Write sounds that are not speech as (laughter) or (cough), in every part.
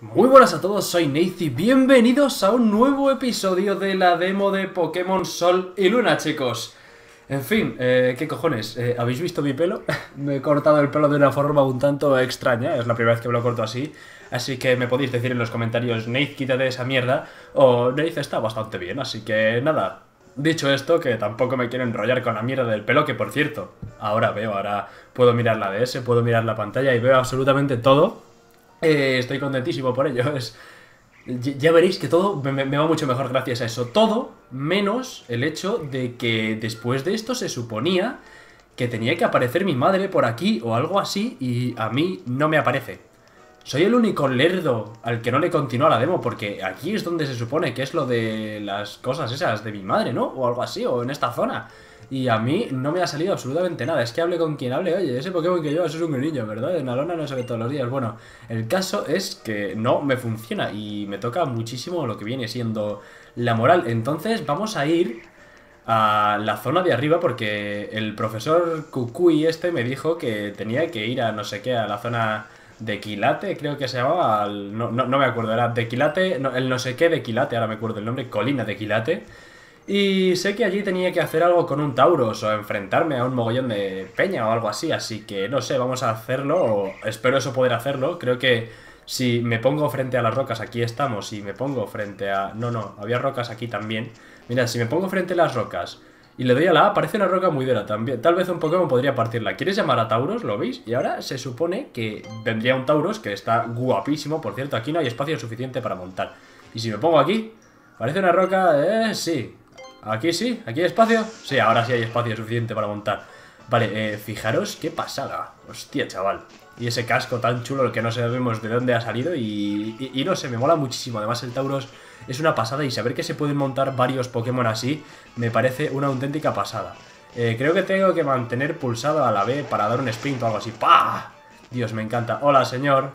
Muy buenas a todos, soy Nate y bienvenidos a un nuevo episodio de la demo de Pokémon Sol y Luna, chicos. En fin, eh, ¿qué cojones? Eh, ¿Habéis visto mi pelo? (laughs) me he cortado el pelo de una forma un tanto extraña, es la primera vez que me lo corto así. Así que me podéis decir en los comentarios, Nate, quítate esa mierda, o Nate está bastante bien, así que nada. Dicho esto, que tampoco me quiero enrollar con la mierda del pelo, que por cierto, ahora veo, ahora puedo mirar la DS, puedo mirar la pantalla y veo absolutamente todo. Eh, estoy contentísimo por ello. Ya veréis que todo me, me, va mucho mejor gracias a eso. Todo menos el hecho de que después de esto se suponía que tenía que aparecer mi madre por aquí o algo así y a mí no me aparece. Soy el único lerdo al que no le continúa la demo porque aquí es donde se supone que es lo de las cosas esas de mi madre, ¿no? O algo así, o en esta zona. Y a mí no me ha salido absolutamente nada. Es que hable con quien hable, oye, ese Pokémon que llevas es un niño, ¿verdad? En Alona no se ve todos los días. Bueno, el caso es que no me funciona y me toca muchísimo lo que viene siendo la moral. Entonces vamos a ir a la zona de arriba porque el profesor Kukui este me dijo que tenía que ir a no sé qué, a la zona de Quilate, creo que se llamaba, no, no, me acuerdo, era de Quilate, el no sé qué de Quilate, ahora me acuerdo el nombre, Colina de Quilate. Y sé que allí tenía que hacer algo con un Tauros o enfrentarme a un mogollón de peña o algo así, así que no sé, vamos a hacerlo, o espero eso poder hacerlo, creo que si me pongo frente a las rocas, aquí estamos, y me pongo frente a... No, no, había rocas aquí también. Mira, si me pongo frente a las rocas y le doy a la A, parece una roca muy dura también. Tal vez un Pokémon podría partirla. ¿Quieres llamar a Tauros? ¿Lo veis? Y ahora se supone que vendría un Tauros, que está guapísimo. Por cierto, aquí no hay espacio suficiente para montar. Y si me pongo aquí, parece una roca... Eh, sí, ¿Aquí sí? ¿Aquí hay espacio? Sí, ahora sí hay espacio suficiente para montar. Vale, eh, fijaros qué pasada. Hostia, chaval. Y ese casco tan chulo que no sabemos de dónde ha salido y, y, no sé, me mola muchísimo. Además el Tauros es una pasada y saber que se pueden montar varios Pokémon así me parece una auténtica pasada. Eh, creo que tengo que mantener pulsado a la B para dar un sprint o algo así. ¡Pah! Dios, me encanta. Hola, señor.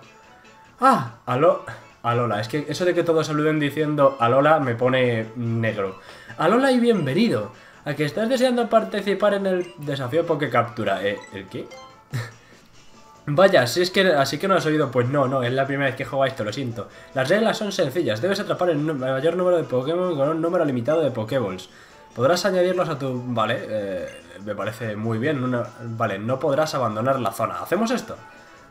Ah, aló. Alola. Es que eso de que todos saluden diciendo Alola me pone negro. Alola y bienvenido. A que estás deseando participar en el desafío Poké Captura. ¿Eh? ¿El qué? (laughs) Vaya, si es que así que no has oído, pues no, no, es la primera vez que juego esto, lo siento. Las reglas son sencillas, debes atrapar el, mayor número de Pokémon con un número limitado de Pokéballs. Podrás añadirlos a tu... Vale, eh, me parece muy bien. Vale, no podrás abandonar la zona. ¿Hacemos esto?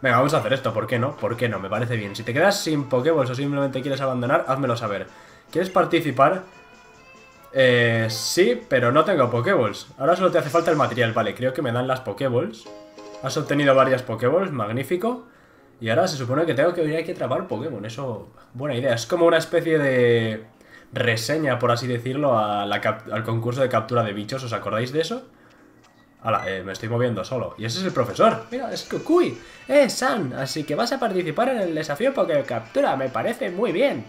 Venga, vamos a hacer esto, ¿por qué no? ¿Por qué no? Me parece bien. Si te quedas sin Pokéballs o simplemente quieres abandonar, házmelo saber. ¿Quieres participar? Eh, sí, pero no tengo Pokéballs. Ahora solo te hace falta el material. Vale, creo que me dan las Pokéballs. Has obtenido varias Pokéballs, magnífico. Y ahora se supone que tengo que ir aquí a atrapar Pokémon. Eso, buena idea. Es como una especie de reseña, por así decirlo, al concurso de captura de bichos. ¿Os acordáis de eso? Hala, eh, me estoy moviendo solo. Y ese es el profesor. Mira, es Kukui. Eh, San, así que vas a participar en el desafío porque captura. Me parece muy bien.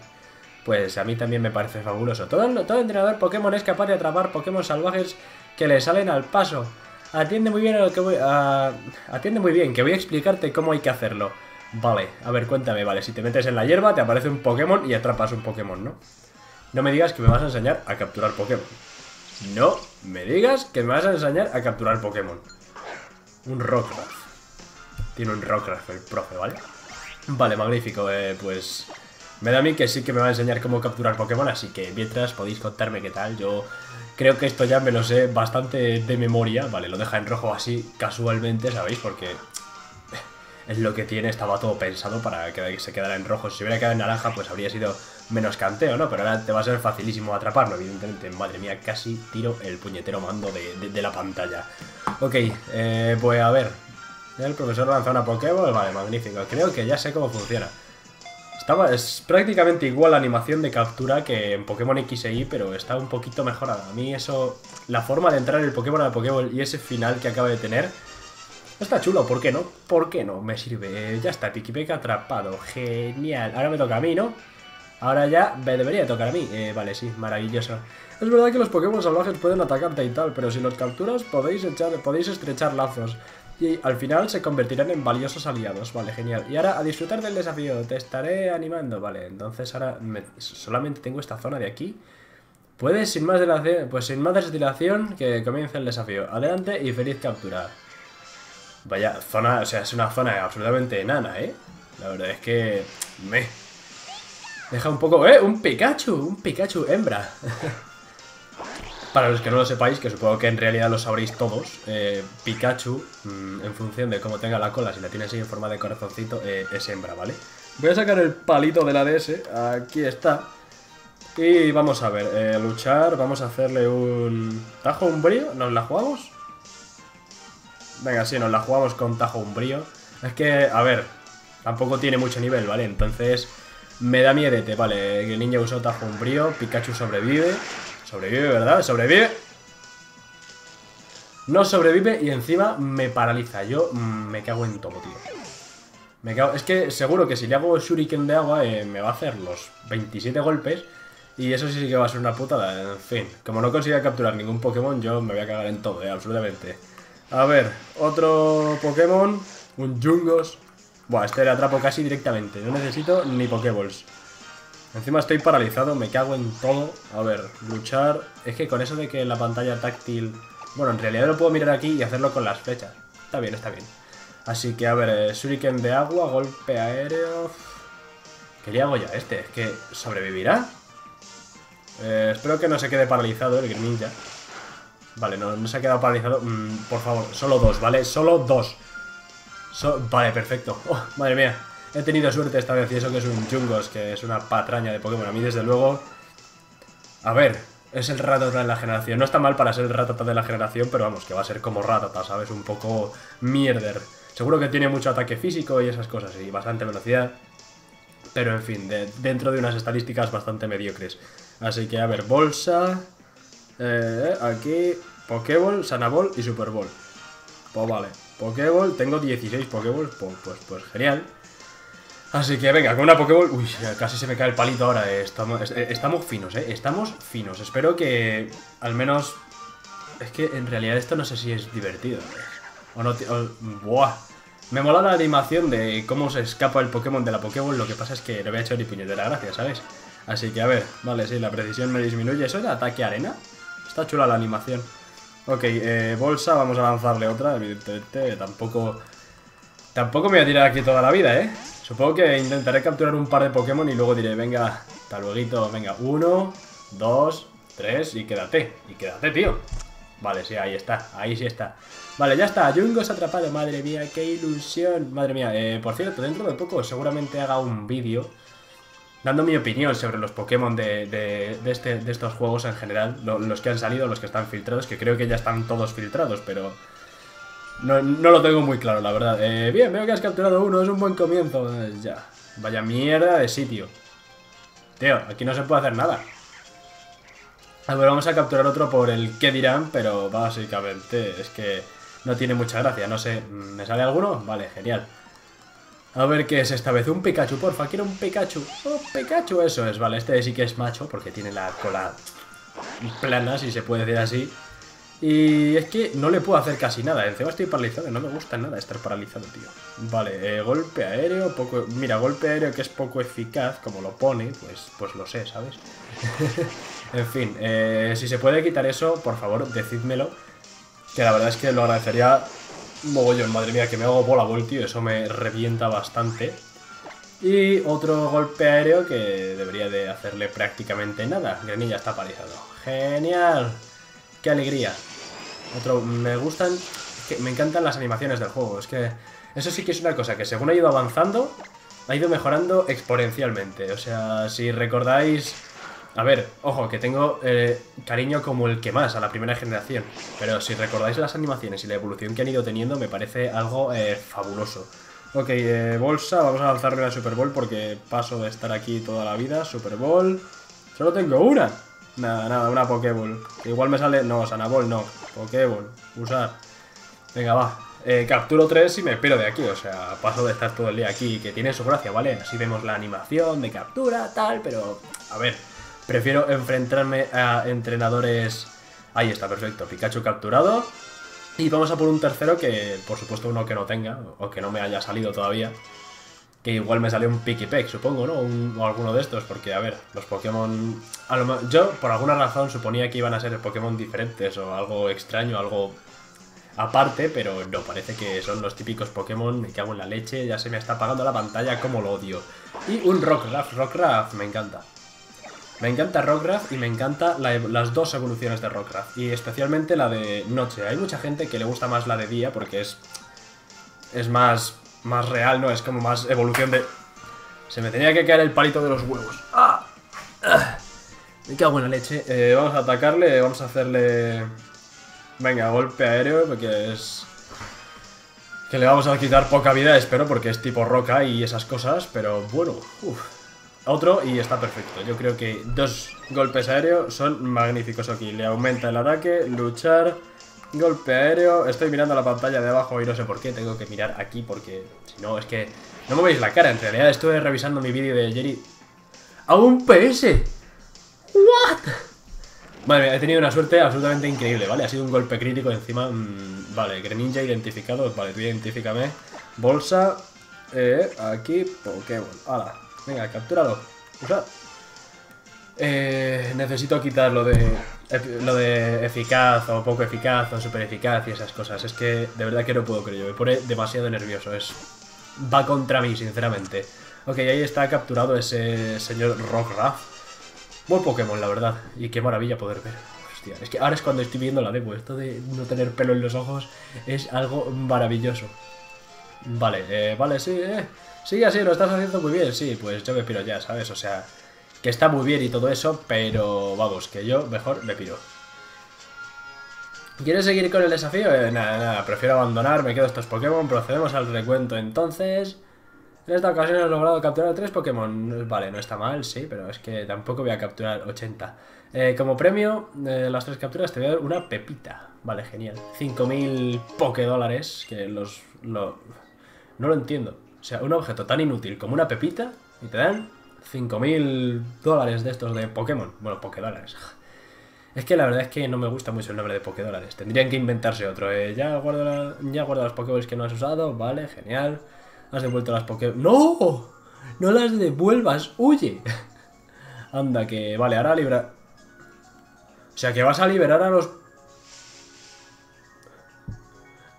Pues a mí también me parece fabuloso. Todo, todo entrenador Pokémon es capaz de atrapar Pokémon salvajes que le salen al paso. Atiende muy bien a lo que voy a... Atiende muy bien, que voy a explicarte cómo hay que hacerlo. Vale, a ver, cuéntame, vale. Si te metes en la hierba, te aparece un Pokémon y atrapas un Pokémon, ¿no? No me digas que me vas a enseñar a capturar Pokémon. No me digas que me vas a enseñar a capturar Pokémon. Un Rockruff. Tiene un Rockruff el profe, ¿vale? Vale, magnífico. Eh, pues me da a mí que sí que me va a enseñar cómo capturar Pokémon, así que mientras podéis contarme qué tal. Yo creo que esto ya me lo sé bastante de memoria. Vale, lo deja en rojo así casualmente, ¿sabéis? Porque (laughs) es lo que tiene, estaba todo pensado para que se quedara en rojo. Si hubiera quedado en naranja, pues habría sido menos canteo, ¿no? Pero ahora te va a ser facilísimo atraparlo, evidentemente. Madre mía, casi tiro el puñetero mando de, la pantalla. Ok, eh, pues a ver. El profesor lanza una Pokéball, vale, magnífico. Creo que ya sé cómo funciona. Estaba, es prácticamente igual la animación de captura que en Pokémon X e Y, pero está un poquito mejorada. A mí eso, la forma de entrar en el Pokémon al Pokéball y ese final que acaba de tener, está chulo, ¿por qué no? ¿Por qué no? Me sirve, ya está, Pikipeka atrapado, genial. Ahora me toca a mí, ¿no? Ahora ya me debería tocar a mí. Eh, vale, sí, maravilloso. Es verdad que los Pokémon salvajes pueden atacarte y tal, pero si los capturas podéis, echar, podéis estrechar lazos. Y al final se convertirán en valiosos aliados. Vale, genial. Y ahora a disfrutar del desafío. Te estaré animando. Vale, entonces ahora solamente tengo esta zona de aquí. Puedes, sin más dilación, pues sin más dilación, que comience el desafío. Adelante y feliz captura. Vaya, zona, o sea, es una zona absolutamente enana, ¿eh? La verdad es que... Me... Deja un poco... ¡Eh! Un Pikachu, un Pikachu hembra. (laughs) Para los que no lo sepáis, que supongo que en realidad lo sabréis todos, eh, Pikachu, mm, en función de cómo tenga la cola, si la tiene así en forma de corazoncito, eh, es hembra, ¿vale? Voy a sacar el palito de la DS, aquí está. Y vamos a ver, eh, luchar, vamos a hacerle un... ¿Tajo umbrío? ¿Nos la jugamos? Venga, sí, nos la jugamos con tajo umbrío. Es que, a ver, tampoco tiene mucho nivel, ¿vale? Entonces, me da miedete, vale. El niño usó tajo umbrío, Pikachu sobrevive. Sobrevive, ¿verdad? Sobrevive. No sobrevive y encima me paraliza. Yo mm, me cago en todo, tío. Me cago... Es que seguro que si le hago shuriken de agua eh, me va a hacer los 27 golpes. Y eso sí, que va a ser una putada. En fin, como no consiga capturar ningún Pokémon, yo me voy a cagar en todo, eh, absolutamente. A ver, otro Pokémon. Un Jungos. Buah, este le atrapo casi directamente. No necesito ni Pokéballs. Encima estoy paralizado, me cago en todo. A ver, luchar... Es que con eso de que la pantalla táctil... Bueno, en realidad lo puedo mirar aquí y hacerlo con las flechas. Está bien, está bien. Así que, a ver, eh, shuriken de agua, golpe aéreo... ¿Qué le hago ya a este? ¿Es que sobrevivirá? Eh, espero que no se quede paralizado el Greninja. Vale, no, no se ha quedado paralizado. Mm, por favor, solo dos, ¿vale? Solo dos. Vale, perfecto. Oh, madre mía. He tenido suerte esta vez y eso que es un Chungos, que es una patraña de Pokémon. A mí, desde luego... A ver, es el Ratata de la generación. No está mal para ser el Ratata de la generación, pero vamos, que va a ser como Ratata, ¿sabes? Un poco mierder. Seguro que tiene mucho ataque físico y esas cosas, y bastante velocidad. Pero en fin, dentro de unas estadísticas bastante mediocres. Así que, a ver, bolsa... Eh, aquí, Pokéball, Sanaball y Super. Pues vale, Pokéball, tengo 16 Pokéballs, pues, pues, pues genial. Así que venga, con una Pokéball... Uy, casi se me cae el palito ahora. Eh, estamos, eh, estamos finos, ¿eh? Estamos finos. Espero que al menos... Es que en realidad esto no sé si es divertido. O no... ¡Buah! Me mola la animación de cómo se escapa el Pokémon de la Pokéball. Lo que pasa es que no voy a hecho ni puñetera gracia, ¿sabes? Así que a ver, vale, sí, la precisión me disminuye. ¿Eso es ataque arena? Está chula la animación. Ok, eh, bolsa, vamos a lanzarle otra, evidentemente. Tampoco... Tampoco me voy a tirar aquí toda la vida, ¿eh? Supongo que intentaré capturar un par de Pokémon y luego diré, venga, hasta luego, venga, uno, dos, tres y quédate, y quédate, tío. Vale, sí, ahí está, ahí sí está. Vale, ya está, Jungos atrapado, madre mía, qué ilusión. Madre mía, eh, por cierto, dentro de poco seguramente haga un vídeo dando mi opinión sobre los Pokémon de, de, este, de estos juegos en general, los que han salido, los que están filtrados, que creo que ya están todos filtrados, pero no, lo tengo muy claro, la verdad. Eh, bien, veo que has capturado uno, es un buen comienzo. Eh, ya. Vaya mierda de sitio. Tío, aquí no se puede hacer nada. A ver, vamos a capturar otro por el que dirán, pero básicamente es que no tiene mucha gracia. No sé, ¿me sale alguno? Vale, genial. A ver qué es esta vez. Un Pikachu, porfa, quiero un Pikachu. Oh, Pikachu, eso es. Vale, este sí que es macho porque tiene la cola plana, si se puede decir así. Y es que no le puedo hacer casi nada. Encima estoy paralizado. No me gusta nada estar paralizado, tío. Vale, eh, golpe aéreo, poco... Mira, golpe aéreo que es poco eficaz, como lo pone, pues, pues lo sé, ¿sabes? (laughs) en fin, eh, si se puede quitar eso, por favor, decídmelo. Que la verdad es que lo agradecería mogollón. Madre mía, que me hago bola vol, tío. Eso me revienta bastante. Y otro golpe aéreo que debería de hacerle prácticamente nada. Granilla está paralizado. ¡Genial! ¡Qué alegría! Otro, me gustan, me encantan las animaciones del juego. Es que eso sí que es una cosa que según ha ido avanzando, ha ido mejorando exponencialmente. O sea, si recordáis... A ver, ojo, que tengo eh, cariño como el que más a la primera generación. Pero si recordáis las animaciones y la evolución que han ido teniendo, me parece algo eh, fabuloso. Ok, eh, bolsa, vamos a lanzarme la Super Bowl porque paso de estar aquí toda la vida. Super Bowl. Solo tengo una. Nada, nada, una Pokéball. Igual me sale... No, Sanaball no. Pokéball. Usar. Venga, va. Eh, capturo 3 y me espero de aquí. O sea, paso de estar todo el día aquí, que tiene su gracia, ¿vale? Así vemos la animación de captura, tal, pero... A ver, prefiero enfrentarme a entrenadores... Ahí está, perfecto. Pikachu capturado. Y vamos a por un tercero que, por supuesto, uno que no tenga, o que no me haya salido todavía. Que igual me salió un Pikipek, supongo, ¿no? o alguno de estos, porque, a ver, los Pokémon... yo, por alguna razón, suponía que iban a ser Pokémon diferentes o algo extraño, algo... aparte, pero no, parece que son los típicos Pokémon, me cago en la leche, ya se me está apagando la pantalla, como lo odio. Y un Rockruff, Rockruff, me encanta. Me encanta Rockruff y me encanta las dos evoluciones de Rockruff, y especialmente la de noche. Hay mucha gente que le gusta más la de día porque es, es más, más real, ¿no? Es como más evolución de... Se me tenía que caer el palito de los huevos. ¡Ah! ¡Ah! Me cago en la leche. Eh, vamos a atacarle, vamos a hacerle... Venga, golpe aéreo, porque es... Que le vamos a quitar poca vida, espero, porque es tipo roca y esas cosas, pero bueno, uff. Otro y está perfecto. Yo creo que dos golpes aéreos son magníficos aquí. Le aumenta el ataque, luchar, golpe aéreo. Estoy mirando la pantalla de abajo y no sé por qué. Tengo que mirar aquí porque si no es que no me veis la cara. En realidad estuve revisando mi vídeo de Jerry. ¡A un PS! ¿What? Vale, he tenido una suerte absolutamente increíble, ¿vale? Ha sido un golpe crítico encima. Mm, vale, Greninja identificado. Vale, tú identifícame. Bolsa. Eh, aquí, Pokémon. Hala. Venga, capturado. Usar. Eh, necesito quitar lo de, lo de eficaz o poco eficaz o super eficaz y esas cosas. Es que de verdad que no puedo creer. Me pone demasiado nervioso. Es va contra mí, sinceramente. Ok, ahí está capturado ese señor Rockruff. Buen Pokémon, la verdad. Y qué maravilla poder ver. Hostia, es que ahora es cuando estoy viendo la demo. Esto de no tener pelo en los ojos es algo maravilloso. Vale, eh, vale, sí, eh. Sigue así, lo estás haciendo muy bien. Sí, pues yo me piro ya, ¿sabes? O sea, que está muy bien y todo eso, pero vamos, que yo mejor me piro. ¿Quieres seguir con el desafío? Eh, nada, nada, prefiero abandonar, me quedo estos Pokémon, procedemos al recuento entonces... En esta ocasión he logrado capturar tres Pokémon. Vale, no está mal, sí, pero es que tampoco voy a capturar 80. Eh, como premio, de las tres capturas te voy a dar una pepita. Vale, genial. 5.000 Pokédólares, que los... Lo, no lo entiendo. O sea, un objeto tan inútil como una pepita y te dan 5.000 dólares de estos de Pokémon. Bueno, Pokédólares. (laughs) Es que la verdad es que no me gusta mucho el nombre de Pokédólares. Tendrían que inventarse otro. Eh, ya guardo, ya guardo los Pokémon que no has usado. Vale, genial. Has devuelto las Pokémon. ¡No! ¡No las devuelvas! ¡Huye! (laughs) Anda, que... Vale, ahora libra... O sea, que vas a liberar a los...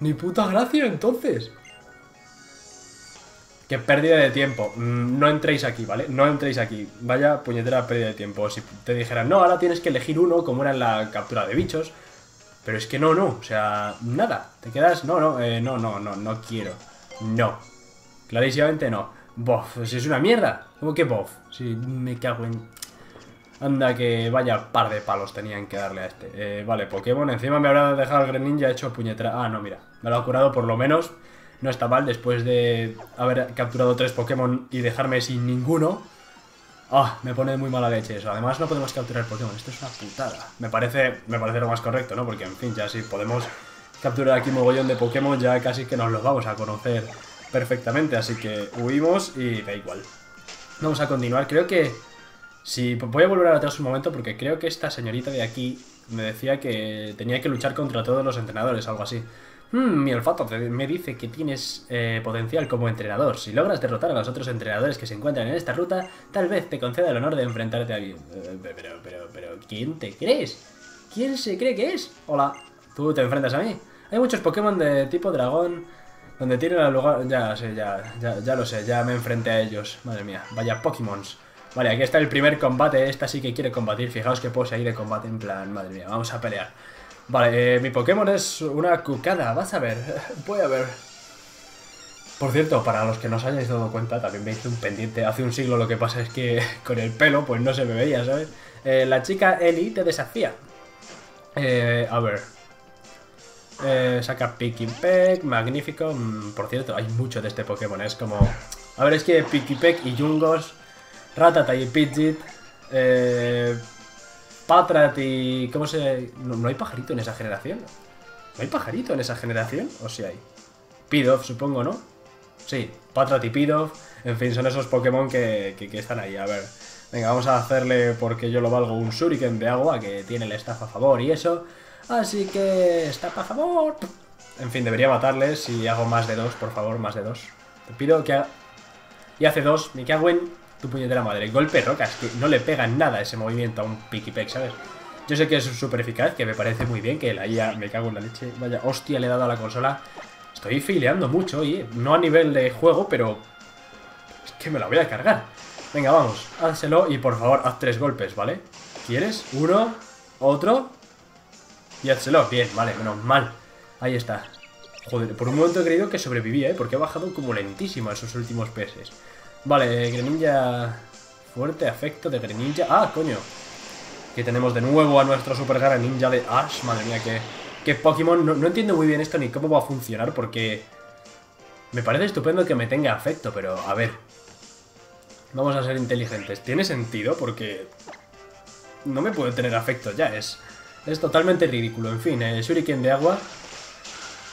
Ni puta gracia, entonces. Qué pérdida de tiempo. Mm, no entréis aquí, ¿vale? No entréis aquí. Vaya puñetera pérdida de tiempo. Si te dijeran, no, ahora tienes que elegir uno, como era en la captura de bichos. Pero es que no, no. O sea, nada. Te quedas, no, no, eh, no, no, no, no quiero. No. Clarísimamente no. Bof, si es una mierda. ¿Cómo que bof? Si me cago en... Anda que vaya par de palos tenían que darle a este. Eh, vale, Pokémon. Encima me habrá dejado el Greninja hecho puñetera. Ah, no, mira. Me lo ha curado por lo menos. No está mal después de haber capturado tres Pokémon y dejarme sin ninguno. Ah, me pone muy mala leche eso. Además no podemos capturar Pokémon. Esto es una putada. Me parece, me parece lo más correcto, ¿no? Porque, en fin, ya si podemos capturar aquí mogollón de Pokémon, ya casi que nos los vamos a conocer perfectamente, así que huimos y da igual. Vamos a continuar, creo que... Sí, voy a volver atrás un momento porque creo que esta señorita de aquí me decía que tenía que luchar contra todos los entrenadores, algo así. Hmm, mi olfato me dice que tienes eh, potencial como entrenador. Si logras derrotar a los otros entrenadores que se encuentran en esta ruta, tal vez te conceda el honor de enfrentarte a alguien. Eh, pero, pero, pero, ¿quién te crees? ¿Quién se cree que es? Hola, ¿tú te enfrentas a mí? Hay muchos Pokémon de tipo dragón donde tienen el lugar... Ya sé, ya, ya, lo sé, ya me enfrenté a ellos. Madre mía, vaya Pokémon. Vale, aquí está el primer combate. Esta sí que quiere combatir. Fijaos que puedo salir de combate en plan... Madre mía, vamos a pelear. Vale, eh, mi Pokémon es una cucada. Vas a ver. (laughs) Voy a ver. Por cierto, para los que no os hayáis dado cuenta, también me hice un pendiente hace un siglo. Lo que pasa es que (laughs) con el pelo, pues no se me veía, ¿sabes? Eh, la chica Eli te desafía. Eh, a ver, eh, saca Peck, magnífico. Mm, por cierto, hay mucho de este Pokémon. Es como. A ver, es que Picky Peck y Jungos, Ratata y Pidgeot, eh, Patrat y. ¿Cómo se.? ¿No, hay pajarito en esa generación? ¿No hay pajarito en esa generación? ¿O si hay? Pidove, supongo, ¿no? Sí, Patrat y Pidove. En fin, son esos Pokémon que, que, que están ahí. A ver. Venga, vamos a hacerle, porque yo lo valgo, un Shuriken de agua que tiene el staff a favor y eso. Así que está para favor. En fin, debería matarles si hago más de dos, por favor, más de dos. Te pido que haga... Y hace dos, me cago en tu puñetera madre. Golpe roca, es que no le pega nada ese movimiento a un Pikipek, ¿sabes? Yo sé que es súper eficaz, que me parece muy bien, que la IA me cago en la leche. Vaya, hostia, le he dado a la consola. Estoy fileando mucho, oye. No a nivel de juego, pero... Es que me la voy a cargar. Venga, vamos, házselo y por favor, haz tres golpes, ¿vale? ¿Quieres? Uno, otro y házselo. Bien, vale, menos mal. Ahí está. Joder, por un momento he creído que sobrevivía, ¿eh? Porque ha bajado como lentísimo esos últimos peces. Vale, Greninja... Fuerte afecto de Greninja. ¡Ah, coño! Que tenemos de nuevo a nuestro Super Greninja de Ash. Madre mía, que, que Pokémon... No, entiendo muy bien esto ni cómo va a funcionar porque... Me parece estupendo que me tenga afecto, pero a ver... Vamos a ser inteligentes. ¿Tiene sentido? Porque... No me puede tener afecto ya, es... Es totalmente ridículo. En fin, el Shuriken de agua...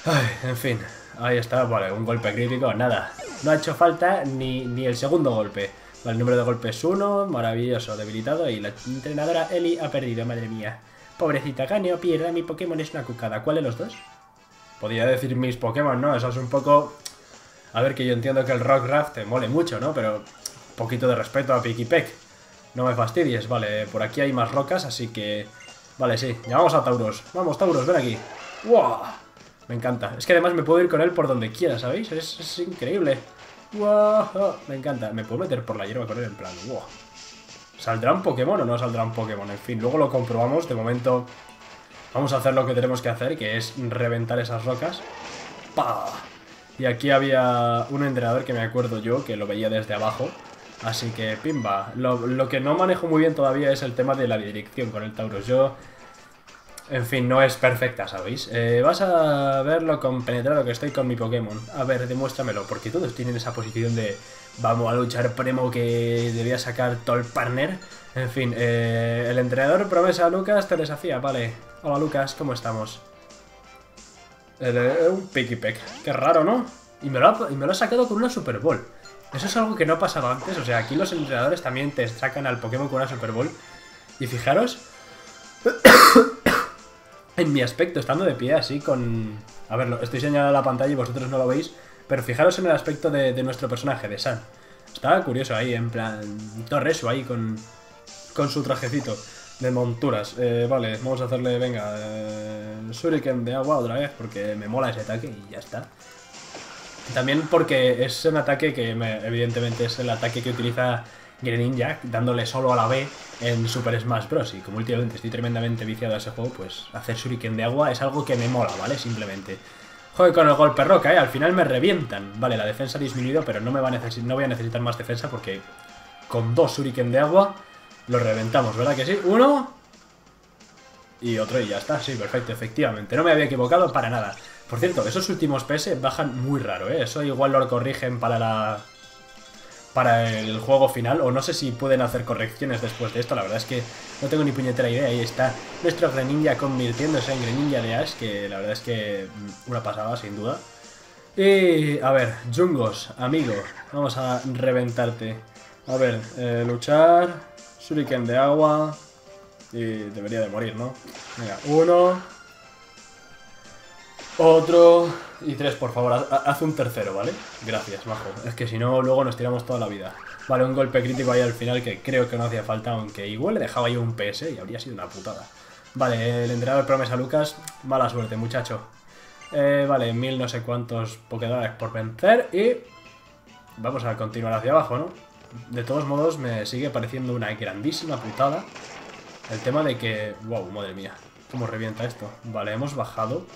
Ay, en fin. Ahí está, vale, un golpe crítico, nada. No ha hecho falta ni, ni el segundo golpe. Vale, el número de golpes 1, maravilloso, debilitado. Y la entrenadora Eli ha perdido, madre mía. Pobrecita, gane o pierda, mi Pokémon es una cucada. ¿Cuál de los dos? Podría decir mis Pokémon, ¿no? Eso es un poco... A ver, que yo entiendo que el Rockcraft te mole mucho, ¿no? Pero un poquito de respeto a Pikipek. No me fastidies, vale. Por aquí hay más rocas, así que... Vale, sí. Llamamos a Tauros. Vamos, Tauros, ven aquí. ¡Wow! Me encanta. Es que además me puedo ir con él por donde quiera, ¿sabéis? Es, increíble. ¡Wow! Me encanta. Me puedo meter por la hierba con él en plan... ¡Wow! ¿Saldrá un Pokémon o no saldrá un Pokémon? En fin, luego lo comprobamos. De momento vamos a hacer lo que tenemos que hacer, que es reventar esas rocas. ¡Pah! Y aquí había un entrenador que me acuerdo yo, que lo veía desde abajo. Así que, pimba. Lo, lo que no manejo muy bien todavía es el tema de la dirección con el Tauros. Yo en fin, no es perfecta, ¿sabéis? Eh, vas a ver lo compenetrado que estoy con mi Pokémon. A ver, demuéstramelo, porque todos tienen esa posición de vamos a luchar premo que debía sacar todo el partner. En fin, eh, el entrenador promesa a Lucas te desafía, vale. Hola Lucas, ¿cómo estamos? Eh, un Pikipek. Qué raro, ¿no? Y me, lo ha, y me lo ha sacado con una Super Bowl. Eso es algo que no ha pasado antes. O sea, aquí los entrenadores también te sacan al Pokémon con una Super Bowl. Y fijaros en mi aspecto, estando de pie así con... A ver, estoy señalando la pantalla y vosotros no lo veis, pero fijaros en el aspecto de, nuestro personaje, de San. Está curioso ahí, en plan... Torreso ahí con, con su trajecito de monturas. Eh, vale, vamos a hacerle, venga, eh, Shuriken de agua otra vez, porque me mola ese ataque y ya está. También porque es un ataque que evidentemente es el ataque que utiliza Greninja dándole solo a la B en Super Smash Bros. Y como últimamente estoy tremendamente viciado a ese juego, pues hacer Shuriken de agua es algo que me mola, ¿vale? Simplemente. Joder, con el golpe roca, ¿eh? Al final me revientan. Vale, la defensa ha disminuido, pero no, me va a no voy a necesitar más defensa porque con dos Shuriken de agua lo reventamos, ¿verdad que sí? Uno... Y otro y ya está, sí, perfecto, efectivamente. No me había equivocado para nada. Por cierto, esos últimos PS bajan muy raro, ¿eh? Eso igual lo corrigen para la para el juego final, o no sé si pueden hacer correcciones después de esto, la verdad es que no tengo ni puñetera idea, ahí está nuestro Greninja convirtiéndose en Greninja de Ash, que la verdad es que mm, una pasada, sin duda. Y, a ver, Jungos, amigo, vamos a reventarte. A ver, eh, luchar, Shuriken de agua, y debería de morir, ¿no? Venga, uno, otro y tres, por favor. Haz un tercero, ¿vale? Gracias, bajo. Es que si no, luego nos tiramos toda la vida. Vale, un golpe crítico ahí al final que creo que no hacía falta, aunque igual le dejaba yo un PS y habría sido una putada. Vale, el entrenador promesa Lucas. Mala suerte, muchacho. Eh, vale, mil no sé cuántos Pokédores por vencer y... Vamos a continuar hacia abajo, ¿no? De todos modos, me sigue pareciendo una grandísima putada el tema de que... Wow, madre mía. ¿Cómo revienta esto? Vale, hemos bajado...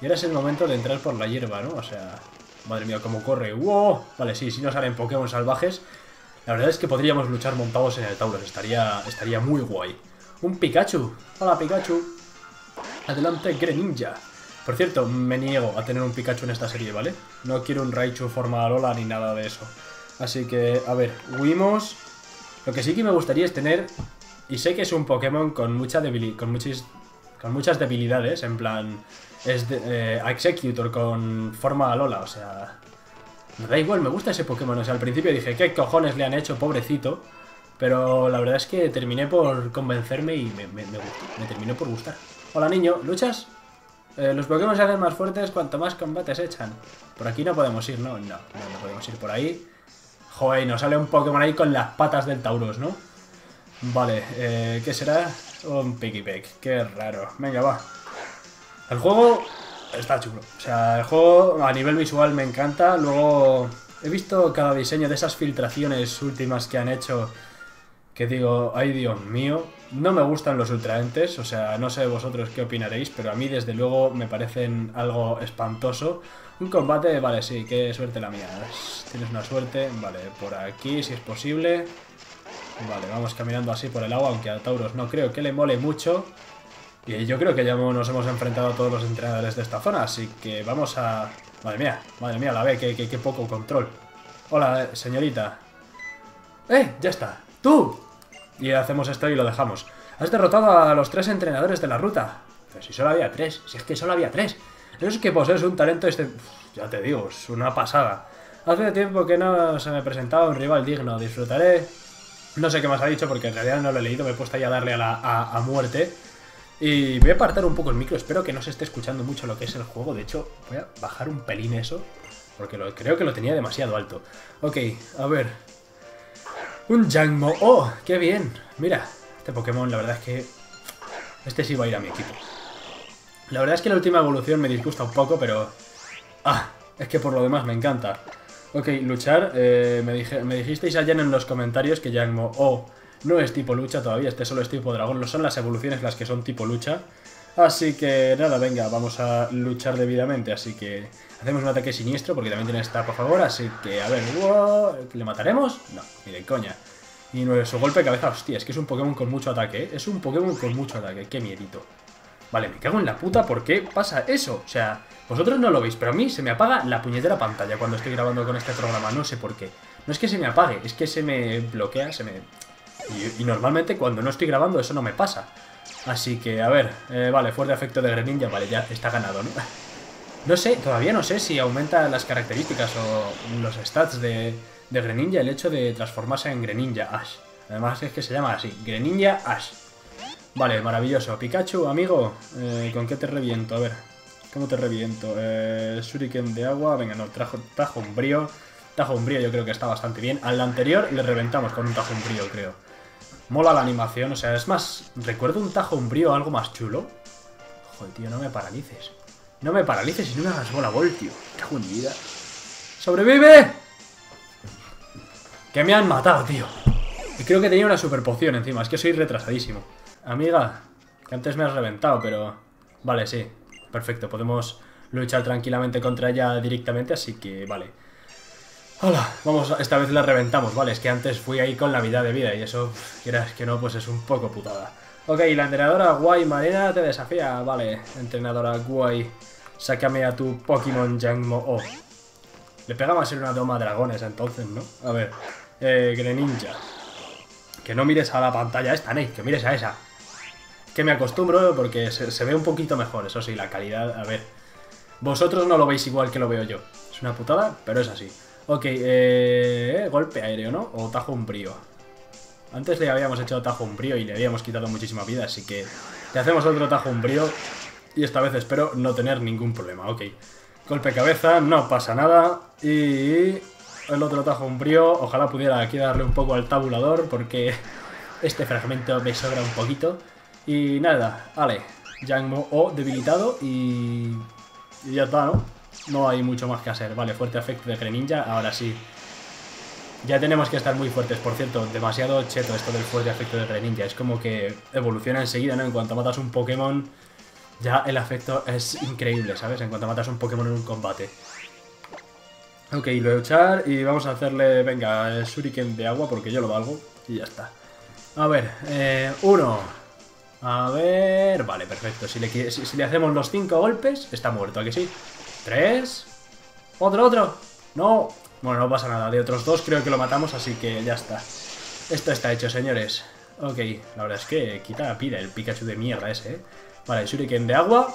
Y ahora es el momento de entrar por la hierba, ¿no? O sea, madre mía, cómo corre. ¡Wow! Vale, sí, si no salen Pokémon salvajes, la verdad es que podríamos luchar montados en el Tauros. Estaría, estaría muy guay. Un Pikachu. Hola, Pikachu. Adelante, Greninja. Por cierto, me niego a tener un Pikachu en esta serie, ¿vale? No quiero un Raichu forma Lola ni nada de eso. Así que, a ver, huimos. Lo que sí que me gustaría es tener... Y sé que es un Pokémon con, mucha con, muchis, con muchas debilidades, en plan es de, eh, Executor con forma Alola, o sea... Me da igual, me gusta ese Pokémon, o sea, al principio dije, ¿qué cojones le han hecho, pobrecito? Pero la verdad es que terminé por convencerme y me, me, gustó, me terminó por gustar. Hola niño, ¿luchas? Eh, los Pokémon se hacen más fuertes cuanto más combates echan. Por aquí no podemos ir, ¿no? No, no, podemos ir por ahí. Joder, nos sale un Pokémon ahí con las patas del Tauros, ¿no? Vale, eh, ¿qué será? Un Piggy Peck, qué raro. Venga, va. El juego está chulo. O sea, el juego a nivel visual me encanta. Luego he visto cada diseño de esas filtraciones últimas que han hecho. Que digo, ay Dios mío, no me gustan los ultraentes, o sea, no sé vosotros qué opinaréis, pero a mí desde luego me parecen algo espantoso. Un combate, vale, sí, qué suerte la mía. Tienes una suerte, vale, por aquí si es posible. Vale, vamos caminando así por el agua, aunque a Tauros no creo que le mole mucho. Y yo creo que ya nos hemos enfrentado a todos los entrenadores de esta zona, así que vamos a... Madre mía, madre mía, la ve, qué, poco control. Hola, señorita. ¡Eh! Ya está. ¡Tú! Y hacemos esto y lo dejamos. Has derrotado a los tres entrenadores de la ruta. Si solo había tres, si es que solo había tres. Es que posees un talento este... ya te digo, es una pasada. Hace tiempo que no se me presentaba un rival digno. Disfrutaré... No sé qué más ha dicho porque en realidad no lo he leído. Me he puesto ahí a darle a, la, a, muerte. Y voy a apartar un poco el micro. Espero que no se esté escuchando mucho lo que es el juego. De hecho, voy a bajar un pelín eso. Porque lo, creo que lo tenía demasiado alto. Ok, a ver. Un Jangmo. ¡Oh! ¡Qué bien! Mira, este Pokémon la verdad es que... Este sí va a ir a mi equipo. La verdad es que la última evolución me disgusta un poco, pero... Ah, es que por lo demás me encanta. Ok, luchar. Eh, me, dijisteis ayer en los comentarios que Yangmo O no es tipo lucha todavía, este solo es tipo dragón. No son las evoluciones las que son tipo lucha. Así que nada, venga, vamos a luchar debidamente. Así que hacemos un ataque siniestro porque también tiene esta por favor. Así que, a ver, ¿le mataremos? No, ni coña. Y su golpe de cabeza, hostia, es que es un Pokémon con mucho ataque, ¿eh? Es un Pokémon con mucho ataque, qué miedito. Vale, me cago en la puta, ¿por qué pasa eso? O sea, vosotros no lo veis, pero a mí se me apaga la puñetera pantalla cuando estoy grabando con este programa, no sé por qué. No es que se me apague, es que se me bloquea, se me... Y, normalmente cuando no estoy grabando eso no me pasa. Así que, a ver, eh, vale, fuerte efecto de Greninja, vale, ya está ganado, ¿no? (laughs) No sé, todavía no sé si aumenta las características o los stats de, de Greninja el hecho de transformarse en Greninja Ash. Además es que se llama así, Greninja Ash. Vale, maravilloso. Pikachu, amigo, eh, ¿con qué te reviento? A ver, ¿cómo te reviento? Eh, shuriken de agua, venga, no, trajo, tajo umbrío. Tajo umbrío yo creo que está bastante bien. Al anterior le reventamos con un tajo umbrío, creo. Mola la animación, o sea, es más... Recuerdo un tajo umbrío algo más chulo. Joder, tío, no me paralices. No me paralices y no me hagas bola voltio. Cago en vida. ¡Sobrevive! Que me han matado, tío. Y creo que tenía una super poción encima. Es que soy retrasadísimo. Amiga, que antes me has reventado, pero... Vale, sí. Perfecto, podemos luchar tranquilamente contra ella directamente, así que vale. Hola, vamos, esta vez la reventamos, vale, es que antes fui ahí con la mitad de vida y eso, quieras que no, pues es un poco putada. Ok, la entrenadora Guay Marina te desafía, vale, entrenadora Guay, sácame a tu Pokémon Jangmo O. Le pega más en una toma dragones entonces, ¿no? A ver, eh, Greninja. Que no mires a la pantalla esta, Nate, que mires a esa que me acostumbro porque se, ve un poquito mejor, eso sí, la calidad, a ver. Vosotros no lo veis igual que lo veo yo. Es una putada, pero es así. Ok, eh, golpe aéreo, ¿no? O tajo umbrío. Antes le habíamos hecho tajo umbrío y le habíamos quitado muchísima vida, así que te hacemos otro tajo umbrío y esta vez espero no tener ningún problema. Ok, golpe cabeza, no pasa nada y el otro tajo umbrío, ojalá pudiera aquí darle un poco al tabulador porque (laughs) este fragmento me sobra un poquito. Y nada, vale, Yang O debilitado y... y ya está, ¿no? No hay mucho más que hacer. Vale, fuerte efecto de Greninja, ahora sí. Ya tenemos que estar muy fuertes, por cierto, demasiado cheto esto del fuerte efecto de Greninja. Es como que evoluciona enseguida, ¿no? En cuanto matas un Pokémon, ya el efecto es increíble, ¿sabes? En cuanto matas un Pokémon en un combate. Ok, luchar y vamos a hacerle, venga, el Shuriken de agua porque yo lo valgo y ya está. A ver, eh, uno, a ver... Vale, perfecto. Si le, hacemos los cinco golpes, está muerto, ¿a que sí? Tres... Otro, otro. No. Bueno, no pasa nada. De otros dos creo que lo matamos, así que ya está. Esto está hecho, señores. Ok, la verdad es que quita la pila el Pikachu de mierda ese, ¿eh? Vale, Shuriken de agua.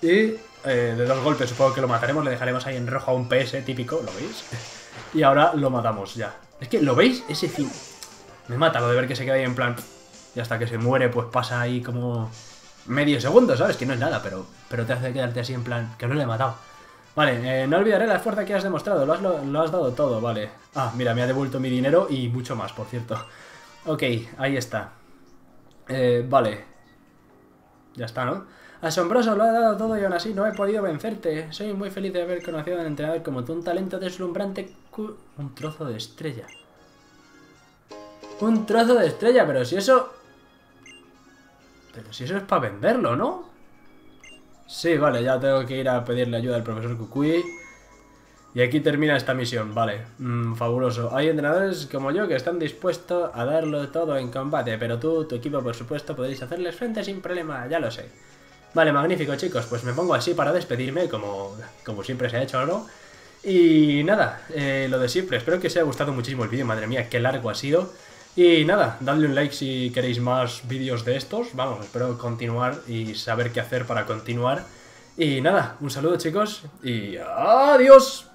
Y eh, de dos golpes supongo que lo mataremos. Le dejaremos ahí en rojo a un PS típico, ¿lo veis? (laughs) y ahora lo matamos ya. Es que, ¿lo veis? Ese fin... Me mata lo de ver que se queda ahí en plan... Y hasta que se muere, pues pasa ahí como medio segundo, ¿sabes? Que no es nada, pero, pero te hace quedarte así en plan, que no le he matado. Vale, eh, no olvidaré la fuerza que has demostrado, lo has, lo, has, dado todo, vale. Ah, mira, me ha devuelto mi dinero y mucho más, por cierto. (laughs) Ok, ahí está. Eh, vale. Ya está, ¿no? Asombroso, lo he dado todo y aún así no he podido vencerte. Soy muy feliz de haber conocido a un entrenador como tú, un talento deslumbrante... Un trozo de estrella. Un trozo de estrella, pero si eso... Pero si eso es para venderlo, ¿no? Sí, vale, ya tengo que ir a pedirle ayuda al profesor Kukui. Y aquí termina esta misión, vale. Mm, fabuloso. Hay entrenadores como yo que están dispuestos a darlo todo en combate, pero tú, tu equipo, por supuesto, podéis hacerles frente sin problema, ya lo sé. Vale, magnífico, chicos. Pues me pongo así para despedirme, como, como siempre se ha hecho, ¿no? Y nada, eh, lo de siempre. Espero que os haya gustado muchísimo el vídeo. Madre mía, qué largo ha sido. Y nada, dadle un like si queréis más vídeos de estos. Vamos, espero continuar y saber qué hacer para continuar. Y nada, un saludo chicos y adiós.